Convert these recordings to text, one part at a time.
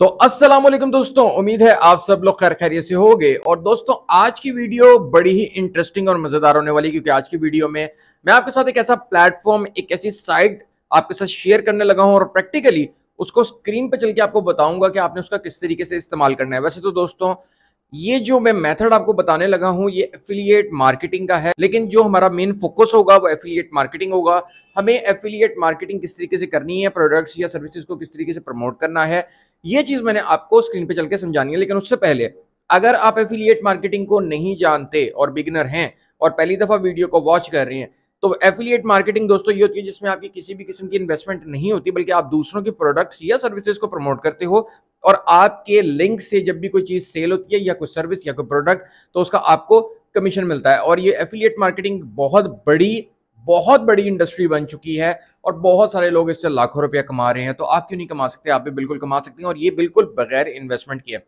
तो अस्सलाम वालेकुम दोस्तों, उम्मीद है आप सब लोग खैर खैरियत से होंगे। और दोस्तों, आज की वीडियो बड़ी ही इंटरेस्टिंग और मज़ेदार होने वाली क्योंकि आज की वीडियो में मैं आपके साथ एक ऐसा प्लेटफॉर्म एक ऐसी साइट आपके साथ शेयर करने लगा हूँ और प्रैक्टिकली उसको स्क्रीन पर चल के आपको बताऊँगा कि आपने उसका किस तरीके से इस्तेमाल करना है। वैसे तो दोस्तों ये जो मैं मेथड आपको बताने लगा हूँ, ये एफिलिएट मार्केटिंग का है, लेकिन जो हमारा मेन फोकस होगा, वो एफिलिएट मार्केटिंग होगा। हमें एफिलिएट मार्केटिंग किस तरीके से करनी है प्रोडक्ट्स या सर्विसेज़ को किस तरीके से प्रमोट करना है, ये चीज़ मैंने आपको स्क्रीन पे चल के समझानी है। लेकिन उससे पहले, अगर आप एफिलिएट मार्केटिंग को नहीं जानते और बिगिनर हैं और पहली दफ़ा वीडियो को वॉच कर रहे हैं तो एफिलिएट मार्केटिंग दोस्तों ये होती है जिसमें आपकी किसी भी किस्म की इन्वेस्टमेंट नहीं होती, बल्कि आप दूसरों के प्रोडक्ट्स या सर्विसेज़ को प्रमोट करते हो और आपके लिंक से जब भी कोई चीज़ सेल होती है या कोई सर्विस या कोई प्रोडक्ट तो उसका आपको कमीशन मिलता है। और ये एफिलिएट मार्केटिंग बहुत बड़ी बहुत बड़ी इंडस्ट्री बन चुकी है और बहुत सारे लोग इससे लाखों रुपया कमा रहे हैं तो आप क्यों नहीं कमा सकते? आप भी बिल्कुल कमा सकते हैं और ये बिल्कुल बगैर इन्वेस्टमेंट किए।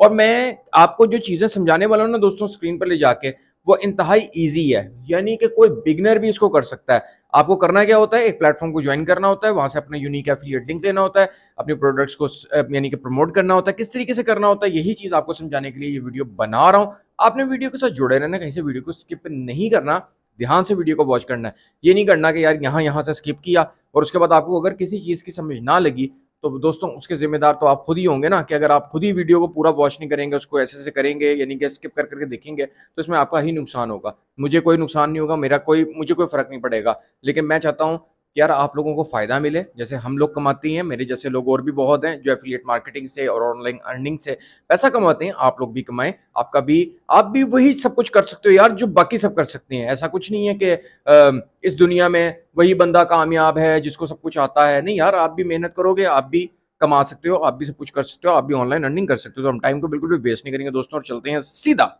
और मैं आपको जो चीज़ें समझाने वाला हूँ ना दोस्तों स्क्रीन पर ले जाके वो इंतहाई ईजी है। यानी कि कोई बिगनर भी इसको कर सकता है। आपको करना क्या होता है? एक प्लेटफॉर्म को ज्वाइन करना होता है, वहाँ से अपना यूनिक एफिलिएट लिंक लेना होता है, अपने प्रोडक्ट्स को यानी कि प्रमोट करना होता है। किस तरीके से करना होता है, यही चीज़ आपको समझाने के लिए ये वीडियो बना रहा हूँ। आपने वीडियो के साथ जुड़े रहना, कहीं से वीडियो को स्किप नहीं करना, ध्यान से वीडियो को वॉच करना है। ये नहीं करना कि यार यहाँ यहाँ से स्किप किया, और उसके बाद आपको अगर किसी चीज़ की समझ ना लगी तो दोस्तों, उसके जिम्मेदार तो आप खुद ही होंगे ना कि अगर आप खुद ही वीडियो को पूरा वॉच नहीं करेंगे, उसको ऐसे ऐसे करेंगे, यानी कि स्किप कर करके देखेंगे तो इसमें आपका ही नुकसान होगा। मुझे कोई नुकसान नहीं होगा, मेरा कोई, मुझे कोई फ़र्क नहीं पड़ेगा। लेकिन मैं चाहता हूँ यार आप लोगों को फ़ायदा मिले, जैसे हम लोग कमाते हैं, मेरे जैसे लोग और भी बहुत हैं, जो एफिलिएट मार्केटिंग से और ऑनलाइन अर्निंग से पैसा कमाते हैं, आप लोग भी कमाएँ, आपका भी, आप भी वही सब कुछ कर सकते हो यार, जो बाकी सब कर सकते हैं। ऐसा कुछ नहीं है कि इस दुनिया में वही बंदा कामयाब है, जिसको सब कुछ आता है। नहीं यार, आप भी मेहनत करोगे, आप भी कमा सकते हो, आप भी सब कुछ कर सकते हो, आप भी ऑनलाइन अर्निंग कर सकते हो। तो हम टाइम को बिल्कुल भी वेस्ट नहीं करेंगे दोस्तों, और चलते हैं सीधा।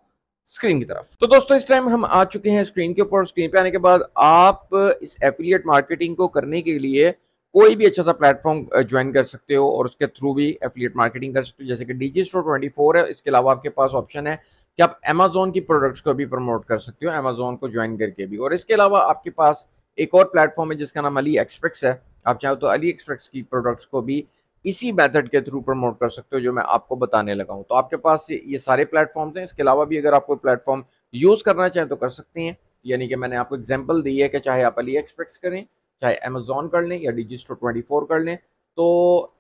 स्क्रीन की तरफ़। तो दोस्तों, इस टाइम हम आ चुके हैं स्क्रीन के ऊपर स्क्रीन पे आने के बाद आप इस एफिलिएट मार्केटिंग को करने के लिए कोई भी अच्छा सा प्लेटफॉर्म ज्वाइन कर सकते हो और उसके थ्रू भी एफिलिएट मार्केटिंग कर सकते हो। जैसे कि डीजी स्टोर ट्वेंटी है, इसके अलावा आपके पास ऑप्शन है कि आप अमेजोन की प्रोडक्ट्स को भी प्रमोट कर सकते हो अमेजोन को ज्वाइन करके भी। और इसके अलावा आपके पास एक और प्लेटफॉर्म है जिसका नाम अली एक्सप्रेस है। आप चाहो तो अली एक्सप्रेस की प्रोडक्ट्स को भी इसी मेथड के थ्रू प्रमोट कर सकते हो जो मैं आपको बताने लगा हूँ। तो आपके पास ये सारे प्लेटफॉर्म्स हैं। इसके अलावा भी अगर आप कोई प्लेटफॉर्म यूज़ करना चाहें तो कर सकते हैं। यानी कि मैंने आपको एग्ज़ाम्पल दी है कि चाहे आप अली एक्सप्रेस करें, चाहे अमेजोन कर लें या डिजिस्टो ट्वेंटी फोर कर लें तो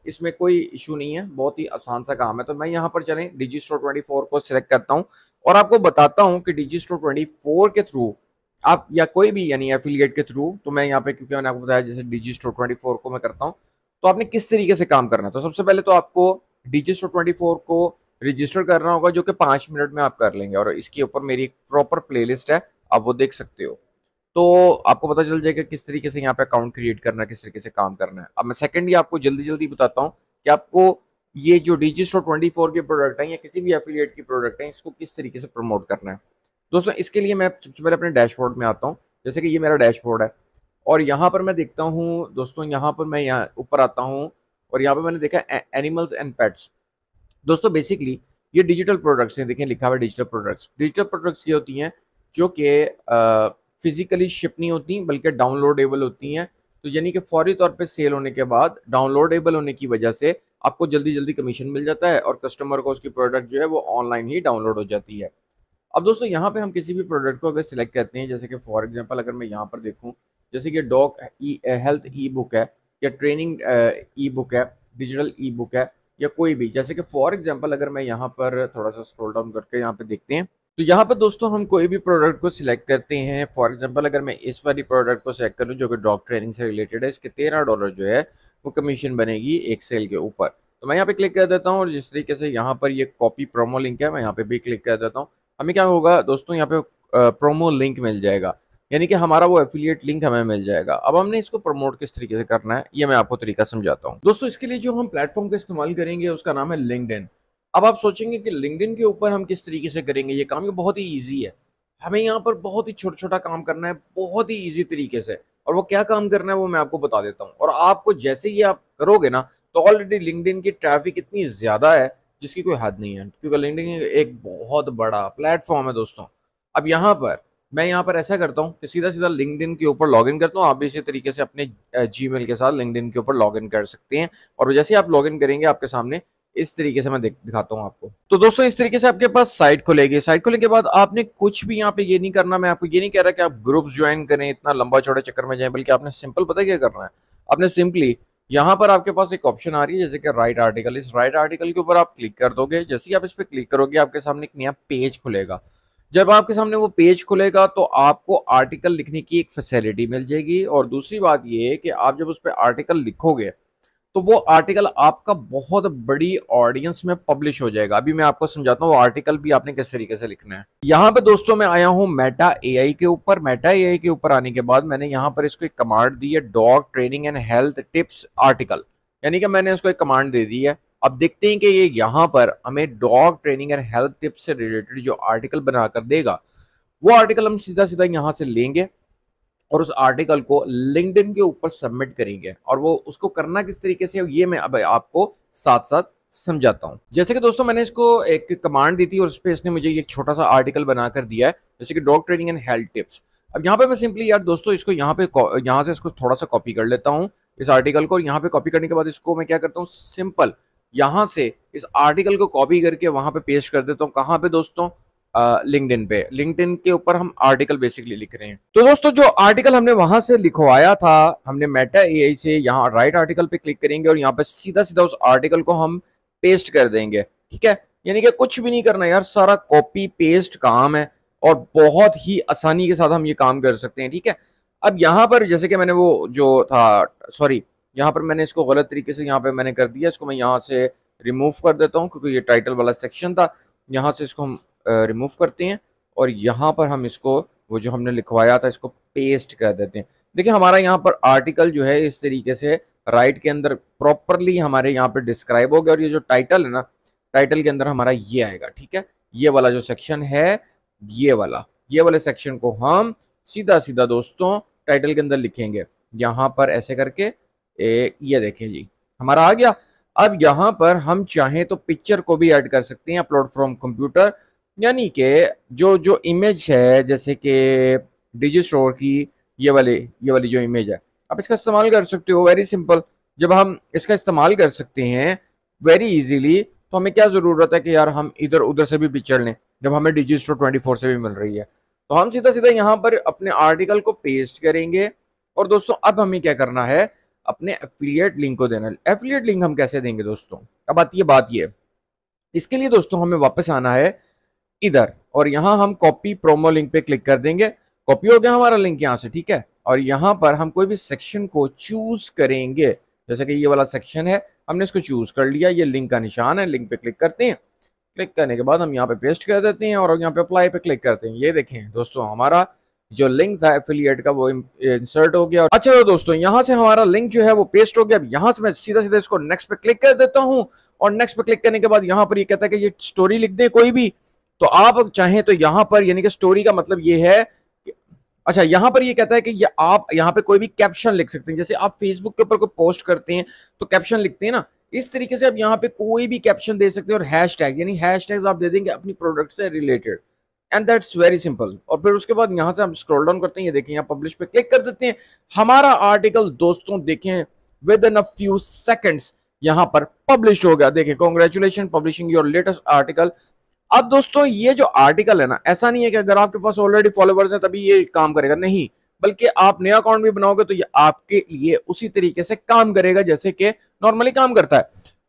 इसमें कोई इशू नहीं है। बहुत ही आसान सा काम है। तो मैं यहाँ पर चलें डिजिस्टो ट्वेंटी फोर को सिलेक्ट करता हूँ और आपको बताता हूँ कि डिजिस्टो ट्वेंटी फोर के थ्रू आप या कोई भी यानी एफिलिएट के थ्रू तो मैं यहाँ पे, क्योंकि मैंने आपको बताया जैसे डिजिस्टो ट्वेंटी फोर को मैं करता हूँ तो आपने किस तरीके से काम करना है? तो सबसे पहले तो आपको डिजिस्टर ट्वेंटी फोर को रजिस्टर करना होगा, जो कि पाँच मिनट में आप कर लेंगे, और इसके ऊपर मेरी एक प्रॉपर प्लेलिस्ट है, आप वो देख सकते हो। तो आपको पता चल जाएगा किस तरीके से यहाँ पे अकाउंट क्रिएट करना है, किस तरीके से काम करना है। अब मैं सेकंड ही आपको जल्दी जल्दी बताता हूँ कि आपको ये जो डीजी डिजिस्टर ट्वेंटी फोर के प्रोडक्ट है या किसी भी एफिलिएट की प्रोडक्ट है, इसको किस तरीके से प्रमोट करना है। दोस्तों, इसके लिए मैं सबसे पहले अपने डैशबोर्ड में आता हूँ। जैसे कि ये मेरा डैशबोर्ड है और यहाँ पर मैं देखता हूँ, दोस्तों, यहाँ पर मैं यहाँ ऊपर आता हूँ और यहाँ पर मैंने देखा एनिमल्स एंड पेट्स दोस्तों बेसिकली ये डिजिटल प्रोडक्ट्स हैं, देखें, लिखा हुआ डिजिटल प्रोडक्ट्स डिजिटल प्रोडक्ट्स ये होती हैं जो कि फिजिकली शिप नहीं होती, बल्कि डाउनलोडेबल होती हैं। तो यानी कि फौरी तौर पे सेल होने के बाद डाउनलोडेबल होने की वजह से आपको जल्दी जल्दी कमीशन मिल जाता है और कस्टमर को उसकी प्रोडक्ट जो है वो ऑनलाइन ही डाउनलोड हो जाती है। अब दोस्तों, यहाँ पे हम किसी भी प्रोडक्ट को अगर सिलेक्ट करते हैं, जैसे कि फॉर एग्जांपल अगर मैं यहाँ पर देखूँ जैसे कि डॉग हेल्थ ई बुक है, या ट्रेनिंग ई बुक है, डिजिटल ई बुक है, या कोई भी। जैसे कि फॉर एग्जांपल अगर मैं यहाँ पर थोड़ा सा स्क्रॉल डाउन करके यहाँ पे देखते हैं तो यहाँ पर दोस्तों हम कोई भी प्रोडक्ट को सिलेक्ट करते हैं। फॉर एग्जांपल अगर मैं इस वाली प्रोडक्ट को सिलेक्ट करूँ जो कि डॉग ट्रेनिंग से रिलेटेड है, इसके तेरह डॉलर जो है वो कमीशन बनेगी एक सेल के ऊपर। तो मैं यहाँ पे क्लिक कर देता हूँ और जिस तरीके से यहाँ पर ये कॉपी प्रोमो लिंक है, मैं यहाँ पे भी क्लिक कर देता हूँ। हमें क्या होगा दोस्तों, यहाँ पे प्रोमो लिंक मिल जाएगा। यानी कि हमारा वो एफिलिएट लिंक हमें मिल जाएगा। अब हमने इसको प्रमोट किस तरीके से करना है, ये मैं आपको तरीका समझाता हूँ। दोस्तों, इसके लिए जो हम प्लेटफॉर्म का इस्तेमाल करेंगे, उसका नाम है लिंकड अब आप सोचेंगे कि लिंकड के ऊपर हम किस तरीके से करेंगे, ये काम ये बहुत ही ईजी है। हमें यहाँ पर बहुत ही छोटा छोटा काम करना है, बहुत ही ईजी तरीके से। और वो क्या काम करना है, वो मैं आपको बता देता हूँ। और आपको जैसे ही आप करोगे ना तो ऑलरेडी लिंकड की ट्रैफ़िक इतनी ज़्यादा है, जिसकी कोई हद नहीं है। क्योंकि लिंकड एक बहुत बड़ा प्लेटफॉर्म है दोस्तों। अब यहाँ पर मैं यहाँ पर ऐसा करता हूँ कि सीधा सीधा लिंकड के ऊपर लॉगिन करता हूँ। आप भी इसी तरीके से अपने जी के साथ लिंकड के ऊपर लॉगिन कर सकते हैं। और जैसे आप लॉगिन करेंगे, आपके सामने इस तरीके से मैं दिखाता हूँ आपको। तो दोस्तों, इस तरीके से आपके पास साइट खुलेगी। साइट खुलने के बाद आपने कुछ भी यहाँ पे ये नहीं करना। मैं आपको ये नहीं कह रहा कि आप ग्रुप्स ज्वाइन करें, इतना लंबा चौड़े चक्कर में जाए, बल्कि आपने सिंपल पता क्या करना है? आपने सिंपली यहाँ पर आपके पास एक ऑप्शन आ रही है, जैसे कि राइट आर्टिकल इस राइट आर्टिकल के ऊपर आप क्लिक कर दोगे। जैसे ही आप इस पर क्लिक करोगे, आपके सामने एक नया पेज खुलेगा। जब आपके सामने वो पेज खुलेगा तो आपको आर्टिकल लिखने की एक फैसिलिटी मिल जाएगी। और दूसरी बात ये है कि आप जब उस पर आर्टिकल लिखोगे तो वो आर्टिकल आपका बहुत बड़ी ऑडियंस में पब्लिश हो जाएगा। अभी मैं आपको समझाता हूँ, वो आर्टिकल भी आपने किस तरीके से लिखना है। यहाँ पे दोस्तों मैं आया हूँ मेटा एआई के ऊपर। मेटा एआई के ऊपर आने के बाद मैंने यहाँ पर इसको एक कमांड दी है dog training and health tips article यानी कि मैंने इसको एक कमांड दे दी है। अब देखते हैं कि ये यहाँ पर हमें dog training and health tips से रिलेटेड जो आर्टिकल बनाकर देगा, वो आर्टिकल हम सीधा सीधा यहाँ से लेंगे और उस आर्टिकल को लिंक्डइन के ऊपर सबमिट करेंगे और वो उसको करना किस तरीके से ये मैं अब आपको साथ साथ समझाता हूँ। जैसे कि दोस्तों मैंने इसको एक कमांड दी थी और उस पर इसने मुझे एक छोटा सा आर्टिकल बनाकर दिया है, जैसे कि dog training and health tips. अब यहाँ पे मैं सिंपली यार दोस्तों इसको यहाँ पे यहाँ से इसको थोड़ा सा कॉपी कर लेता हूँ, इस आर्टिकल को और यहाँ पे कॉपी करने के बाद इसको मैं क्या करता हूँ, सिंपल यहाँ से इस आर्टिकल को कॉपी करके वहाँ पे पेस्ट कर देता हूँ। कहाँ पे दोस्तों? लिंक्डइन पे। लिंक्डइन के ऊपर हम आर्टिकल बेसिकली लिख रहे हैं। तो दोस्तों, जो आर्टिकल हमने वहाँ से लिखवाया था, हमने मेटा एआई से यहाँ राइट आर्टिकल पे क्लिक करेंगे और यहाँ पे सीधा सीधा उस आर्टिकल को हम पेस्ट कर देंगे। ठीक है? यानी कि कुछ भी नहीं करना यार, सारा कॉपी पेस्ट काम है और बहुत ही आसानी के साथ हम ये काम कर सकते हैं। ठीक है? अब यहाँ पर जैसे कि मैंने वो जो था सॉरी यहाँ पर मैंने इसको गलत तरीके से यहाँ पे मैंने कर दिया, इसको मैं यहाँ से रिमूव कर देता हूँ, क्योंकि ये टाइटल वाला सेक्शन था। यहाँ से इसको हम रिमूव करते हैं और यहाँ पर हम इसको, वो जो हमने लिखवाया था, इसको पेस्ट कर देते हैं। देखिए, हमारा यहाँ पर आर्टिकल जो है, इस तरीके से राइट के अंदर प्रॉपरली हमारे यहाँ पे डिस्क्राइब हो गया और ये जो टाइटल है ना टाइटल के अंदर हमारा ये आएगा, ठीक है? ये वाला जो सेक्शन है, ये वाला, ये वाले सेक्शन को हम सीधा सीधा दोस्तों टाइटल के अंदर लिखेंगे। यहाँ पर ऐसे करके ए, ये देखें जी। हमारा आ गया। अब यहाँ पर हम चाहें तो पिक्चर को भी ऐड कर सकते हैं अपलोड फ्रॉम कंप्यूटर यानी कि जो जो इमेज है जैसे कि डिजी स्टोर की ये वाली ये वाली जो इमेज है। आप इसका इस्तेमाल कर सकते हो वेरी सिंपल जब हम इसका इस्तेमाल कर सकते हैं वेरी इजीली तो हमें क्या ज़रूरत है कि यार हम इधर उधर से भी पिक्चर लें जब हमें डिजी स्टोर ट्वेंटी फोर से भी मिल रही है। तो हम सीधा सीधा यहाँ पर अपने आर्टिकल को पेस्ट करेंगे। और दोस्तों अब हमें क्या करना है? अपने एफिलिएट लिंक को देना। एफिलिएट लिंक हम कैसे देंगे दोस्तों? अब आती है बात ये इसके लिए दोस्तों हमें वापस आना है इधर, और यहाँ हम कॉपी प्रोमो लिंक पे क्लिक कर देंगे। कॉपी हो गया हमारा लिंक यहाँ से, ठीक है? और यहाँ पर हम कोई भी सेक्शन को चूज़ करेंगे। जैसे कि ये वाला सेक्शन है, हमने इसको चूज़ कर लिया। ये लिंक का निशान है लिंक पे क्लिक करते हैं। क्लिक करने के बाद हम यहाँ पे पेस्ट कर देते हैं और यहाँ पे अप्लाई पे क्लिक करते हैं। ये देखें दोस्तों हमारा जो लिंक था एफिलिएट का वो इंसर्ट हो गया। अच्छा तो दोस्तों, यहाँ से हमारा लिंक जो है वो पेस्ट हो गया। अब यहाँ से मैं सीधा सीधा इसको नेक्स्ट पे क्लिक कर देता हूँ और नेक्स्ट पे क्लिक करने के बाद यहाँ पर ये कहता है कि ये स्टोरी लिख दे कोई भी। तो आप चाहें तो यहाँ पर, यानी कि स्टोरी का मतलब ये है अच्छा यहाँ पर ये कहता है कि ये आप यहाँ पे कोई भी कैप्शन लिख सकते हैं। जैसे आप फेसबुक के ऊपर कोई पोस्ट करते हैं तो कैप्शन लिखते हैं ना। इस तरीके से आप यहाँ पे कोई भी कैप्शन दे सकते हैं और हैश टैग यानी हैश टैग आप दे देंगे अपनी प्रोडक्ट से related and that's very simple और फिर उसके बाद यहाँ से हम स्क्रॉल डाउन करते हैं, ये देखें, यहाँ पब्लिश पे क्लिक कर देते हैं। हमारा आर्टिकल दोस्तों, देखें with in a few seconds यहाँ पर पब्लिश हो गया। देखें congratulation publishing your latest article अब दोस्तों, ये जो आर्टिकल है ना, ऐसा नहीं है कि अगर आपके पास ऑलरेडी फॉलोवर्स हैं, तभी ये काम करेगा। नहीं, बल्कि आप नया अकाउंट भी बनाओगे तो ये आपके लिए उसी तरीके से काम करेगा, जैसे कि नॉर्मली काम करता है।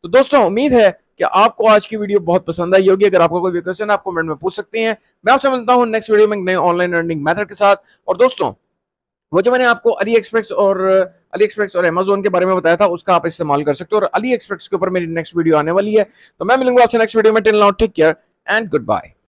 तो दोस्तों, उम्मीद है कि आपको आज की वीडियो बहुत पसंद आई होगी? अगर आपका कोई भी क्वेश्चन आप कमेंट में पूछ सकते हैं। मैं आपसे मिलता हूँ नेक्स्ट वीडियो में नए ऑनलाइन अर्निंग मेथड के साथ। और दोस्तों, वो जो मैंने आपको अली एक्सप्रेस और अली एक्सप्रेस और अमेजोन के बारे में बताया था, उसका आप इस्तेमाल कर सकते हो। और अली एक्सप्रेस के ऊपर मेरी नेक्स्ट वीडियो आने वाली है। तो मैं मिलूँगा आपसे नेक्स्ट वीडियो में। Till now take care and good goodbye.